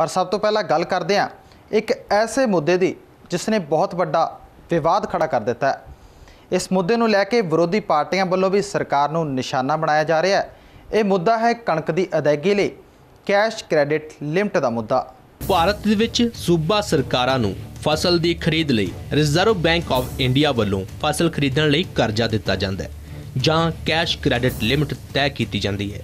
ਪਰ ਸਭ ਤੋਂ ਪਹਿਲਾਂ ਗੱਲ ਕਰਦੇ ਹਾਂ ਇੱਕ ਐਸੇ ਮੁੱਦੇ ਦੀ ਜਿਸ ਨੇ ਬਹੁਤ ਵੱਡਾ ਵਿਵਾਦ ਖੜਾ ਕਰ ਦਿੱਤਾ ਹੈ। ਇਸ ਮੁੱਦੇ ਨੂੰ ਲੈ ਕੇ ਵਿਰੋਧੀ ਪਾਰਟੀਆਂ ਵੱਲੋਂ ਵੀ ਸਰਕਾਰ ਨੂੰ ਨਿਸ਼ਾਨਾ ਬਣਾਇਆ ਜਾ ਰਿਹਾ ਹੈ। ਇਹ ਮੁੱਦਾ ਹੈ ਕਣਕ ਦੀ ਅਦਾਇਗੀ ਲਈ ਕੈਸ਼ ਕ੍ਰੈਡਿਟ ਲਿਮਟ ਦਾ ਮੁੱਦਾ। ਭਾਰਤ ਦੇ ਵਿੱਚ ਸੂਬਾ ਸਰਕਾਰਾਂ ਨੂੰ ਫਸਲ ਦੀ ਖਰੀਦ ਲਈ ਰਿਜ਼ਰਵ ਬੈਂਕ ਆਫ ਇੰਡੀਆ ਵੱਲੋਂ ਫਸਲ ਖਰੀਦਣ ਲਈ ਕਰਜ਼ਾ ਦਿੱਤਾ ਜਾਂਦਾ ਹੈ ਜਾਂ ਕੈਸ਼ ਕ੍ਰੈਡਿਟ ਲਿਮਟ ਤੈਅ ਕੀਤੀ ਜਾਂਦੀ ਹੈ।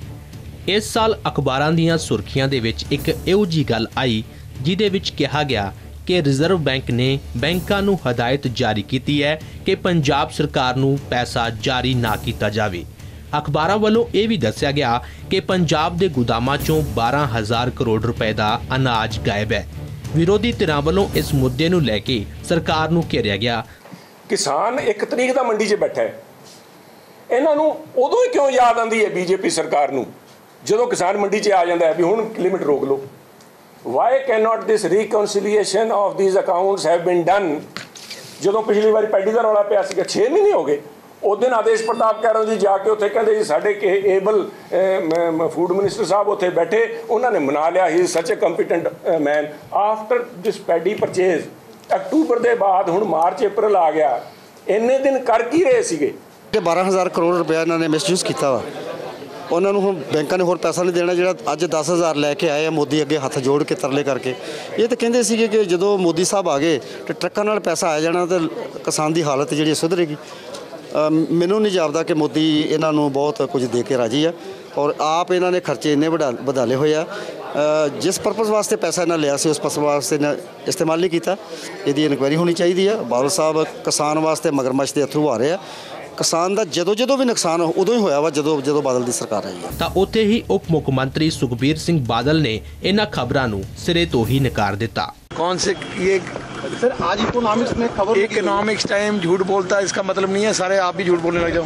ਇਸ ਸਾਲ ਅਖਬਾਰਾਂ ਦੀਆਂ ਸੁਰਖੀਆਂ ਦੇ ਵਿੱਚ ਇੱਕ ਇਹੋ ਜੀ ਗੱਲ ਆਈ, ਜਿਹਦੇ ਵਿੱਚ ਕਿਹਾ ਗਿਆ ਕਿ ਰਿਜ਼ਰਵ ਬੈਂਕ ਨੇ ਬੈਂਕਾਂ ਨੂੰ ਹਦਾਇਤ ਜਾਰੀ ਕੀਤੀ ਹੈ ਕਿ ਪੰਜਾਬ ਸਰਕਾਰ ਨੂੰ ਪੈਸਾ ਜਾਰੀ ਨਾ ਕੀਤਾ ਜਾਵੇ। ਅਖਬਾਰਾਂ ਵੱਲੋਂ ਇਹ ਵੀ ਦੱਸਿਆ ਗਿਆ ਕਿ ਪੰਜਾਬ ਦੇ ਗੋਦਾਮਾਂ ਚੋਂ 12000 ਕਰੋੜ ਰੁਪਏ ਦਾ ਅਨਾਜ ਗਾਇਬ ਹੈ। ਵਿਰੋਧੀ ਧਿਰਾਂ ਵੱਲੋਂ ਇਸ ਮੁੱਦੇ ਨੂੰ ਲੈ ਕੇ ਸਰਕਾਰ ਨੂੰ ਘੇਰਿਆ ਗਿਆ। ਕਿਸਾਨ ਇੱਕ ਤਰੀਕ ਦਾ ਮੰਡੀ 'ਚ ਬੈਠਾ ਹੈ। ਇਹਨਾਂ ਨੂੰ ਉਦੋਂ ਹੀ ਕਿਉਂ ਯਾਦ ਆਉਂਦੀ ਹੈ ਬੀਜੇਪੀ ਸਰਕਾਰ ਨੂੰ? ਜਦੋਂ ਕਿਸਾਨ ਮੰਡੀ 'ਚ ਆ ਜਾਂਦਾ ਹੈ ਵੀ ਹੁਣ ਲਿਮਿਟ ਰੋਕ ਲਓ। Why can not this reconciliation of these accounts have been done ਜਦੋਂ ਪਿਛਲੀ ਵਾਰੀ ਪੈਡੀ ਦਾ ਰੌਲਾ ਪਿਆ ਸੀਗਾ 6 ਮਹੀਨੇ ਹੋ ਗਏ। ਉਸ ਦਿਨ ਆਦੇਸ਼ ਪ੍ਰਤਾਪ ਕੈਰੋਂ ਜੀ ਜਾ ਕੇ ਉੱਥੇ ਕਹਿੰਦੇ ਜੀ ਸਾਡੇ ਕਿ ਏਬਲ ਫੂਡ ਮਿਨਿਸਟਰ ਸਾਹਿਬ ਉੱਥੇ ਬੈਠੇ, ਉਹਨਾਂ ਨੇ ਮਨਾ ਲਿਆ ਹੀ ਸੱਚ a competent man after this paddy purchase October ਦੇ ਬਾਅਦ ਹੁਣ ਮਾਰਚ, ਅਪ੍ਰੈਲ ਆ ਗਿਆ। ਇੰਨੇ ਦਿਨ ਕਰ ਕੀ ਰਹੇ ਸੀਗੇ? ਕਿ 12000 ਕਰੋੜ ਰੁਪਏ ਇਹਨਾਂ ਨੇ ਮਿਸਯੂਜ਼ ਕੀਤਾ ਵਾ। ਉਹਨਾਂ ਨੂੰ ਹੁਣ ਬੈਂਕਾਂ ਨੇ ਹੋਰ ਪੈਸਾ ਨਹੀਂ ਦੇਣਾ ਜਿਹੜਾ ਅੱਜ 10000 ਲੈ ਕੇ ਆਏ ਆ ਮੋਦੀ ਅੱਗੇ ਹੱਥ ਜੋੜ ਕੇ ਤਰਲੇ ਕਰਕੇ। ਇਹ ਤਾਂ ਕਹਿੰਦੇ ਸੀਗੇ ਕਿ ਜਦੋਂ ਮੋਦੀ ਸਾਹਿਬ ਆ ਗਏ ਤੇ ਟਰੱਕਾਂ ਨਾਲ ਪੈਸਾ ਆ ਜਾਣਾ ਤੇ ਕਿਸਾਨ ਦੀ ਹਾਲਤ ਜਿਹੜੀ ਸੁਧਰੇਗੀ। ਮੈਨੂੰ ਨਹੀਂ ਜਾਪਦਾ ਕਿ ਮੋਦੀ ਇਹਨਾਂ ਨੂੰ ਬਹੁਤ ਕੁਝ ਦੇ ਕੇ ਰਾਜੀ ਆ ਔਰ ਆਪ ਇਹਨਾਂ ਨੇ ਖਰਚੇ ਇੰਨੇ ਵਧਾ ਵਧਾਲੇ ਹੋਏ ਆ। ਜਿਸ ਪਰਪਸ ਵਾਸਤੇ ਪੈਸਾ ਇਹਨਾਂ ਲਿਆ ਸੀ ਉਸ ਪਰਪਸ ਵਾਸਤੇ ਇਹਨਾਂ ਇਸਤੇਮਾਲ ਨਹੀਂ ਕੀਤਾ। ਇਹਦੀ ਇਨਕੁਆਇਰੀ ਹੋਣੀ ਚਾਹੀਦੀ ਆ। ਬਾਦਲ ਸਾਹਿਬ ਕਿਸਾਨ ਵਾਸਤੇ ਮਗਰਮੱਛ ਦੇ ਅਥਰੂ ਆ ਰਹੇ ਆ। ਕਿਸਾਨ ਦਾ ਜਦੋਂ ਜਦੋਂ ਵੀ ਨੁਕਸਾਨ ਉਦੋਂ ਹੀ ਹੋਇਆ ਵਾ ਜਦੋਂ ਜਦੋਂ ਬਾਦਲ ਦੀ ਸਰਕਾਰ ਆਈ ਹੈ ਤਾਂ ਉੱਥੇ ਹੀ ਉਪ ਮੁੱਖ ਮੰਤਰੀ ਸੁਖਬੀਰ ਸਿੰਘ ਬਾਦਲ ਨੇ ਇਹਨਾਂ ਖਬਰਾਂ ਨੂੰ ਸਿਰੇ ਤੋਂ ਹੀ ਨਕਾਰ ਦਿੱਤਾ कौन से ये ਸਰ ਅੱਜ ਇਕਨੋਮਿਕਸ ਨੇ ਖਬਰ इकोनॉमिक्स टाइम झूठ बोलता है इसका मतलब नहीं है सारे आप भी झूठ बोलने लग जाओ